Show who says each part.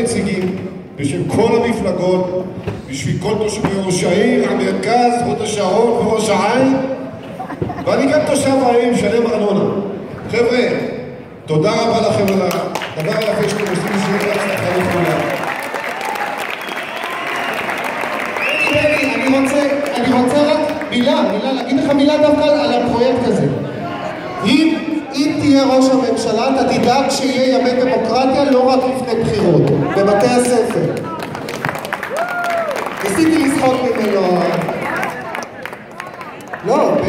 Speaker 1: הנציגים, בשם כל המפלגות, בשביל כל תושבי ראש העיר, המרכז, הוד השרון וראש העין, ואני גם תושב העיר, משלם ארנונה. חבר'ה, תודה רבה לכם על הדבר היפה שאתם עושים, שיהיה בהצלחה לכולם.
Speaker 2: אני רוצה, רק מילה, מילה, להגיד לך מילה דווקא על הפרויקט הזה. אם תהיה ראש הממשלה, אתה תדאג שיהיה ימי דמוקרטיה לא רק לפני בחירות, בבתי הספר. ניסיתי לסחוט ממנו... לא,